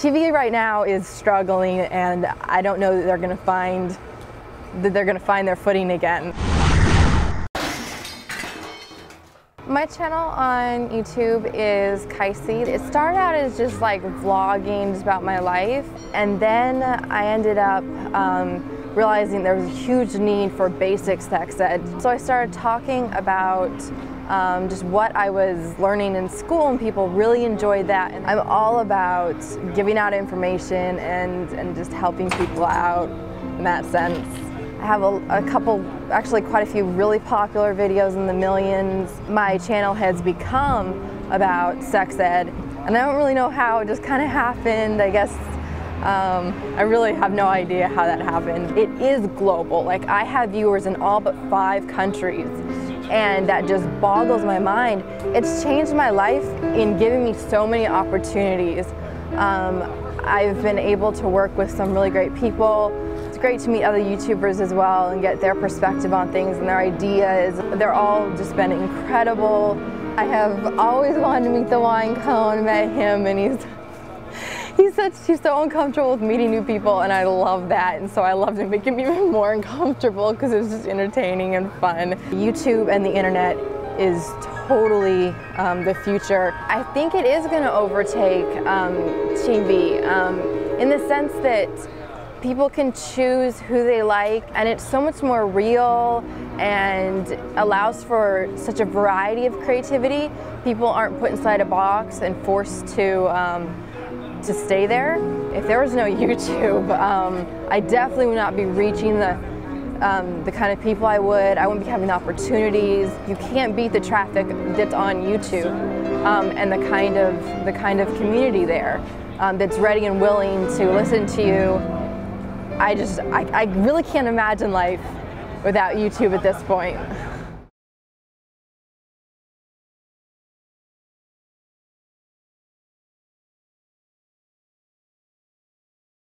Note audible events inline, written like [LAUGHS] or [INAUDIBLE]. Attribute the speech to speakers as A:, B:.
A: TV right now is struggling and I don't know that they're going to find that they're going to find their footing again. My channel on YouTube is Kicesie. It started out as just like vlogging just about my life and then I ended up um, realizing there was a huge need for basic sex ed. So I started talking about um, just what I was learning in school and people really enjoyed that. And I'm all about giving out information and, and just helping people out in that sense. I have a, a, couple, actually quite a few really popular videos in the millions. My channel has become about sex ed and I don't really know how, it just kind of happened. I guess um, I really have no idea how that happened. It is global. Like I have viewers in all but five countries and that just boggles my mind. It's changed my life in giving me so many opportunities. Um, I've been able to work with some really great people. It's great to meet other YouTubers as well and get their perspective on things and their ideas. They're all just been incredible. I have always wanted to meet the wine cone, met him, and he's he's such he's so uncomfortable with meeting new people and I love that and so I love to make him [LAUGHS] even more uncomfortable because it's just entertaining and fun. YouTube and the internet is totally um, the future. I think it is going to overtake um, TV um, in the sense that people can choose who they like and it's so much more real and allows for such a variety of creativity. People aren't put inside a box and forced to um, to stay there. If there was no [LAUGHS] YouTube, um, I definitely would not be reaching the um, the kind of people I would. I wouldn't be having the opportunities. You can't beat the traffic that's on YouTube um, and the kind of the kind of community there um, that's ready and willing to listen to you. I just I, I really can't imagine life without YouTube at this point.